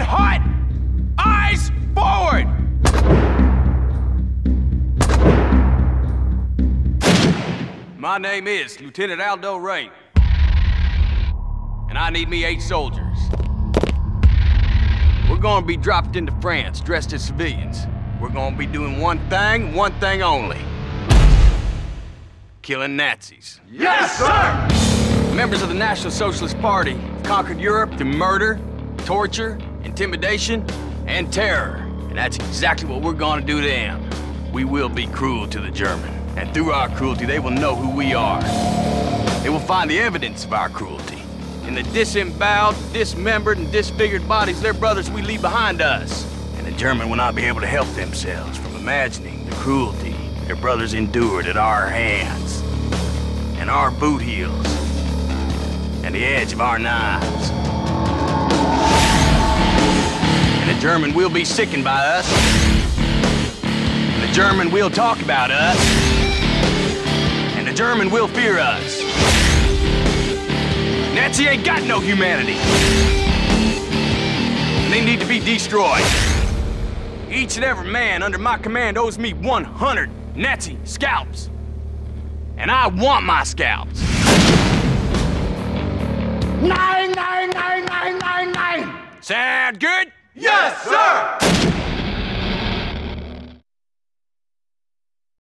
and hot! Eyes forward! My name is Lieutenant Aldo Raine. And I need me eight soldiers. We're gonna be dropped into France dressed as civilians. We're gonna be doing one thing, one thing only. Killing Nazis. Yes, sir! Members of the National Socialist Party have conquered Europe through murder, torture, intimidation, and terror. And that's exactly what we're gonna do to them. We will be cruel to the German. And through our cruelty, they will know who we are. They will find the evidence of our cruelty. In the disemboweled, dismembered, and disfigured bodies of their brothers we leave behind us. And the German will not be able to help themselves from imagining the cruelty their brothers endured at our hands. And our boot heels. And the edge of our knives. German will be sickened by us. The German will talk about us. And the German will fear us. Nazi ain't got no humanity. And they need to be destroyed. Each and every man under my command owes me 100 Nazi scalps. And I want my scalps. Nine, nine, nine, nine, nine, nine! Sound good? Yes, sir!